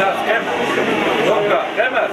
Сейчас, Кэм. Только, Кэмер.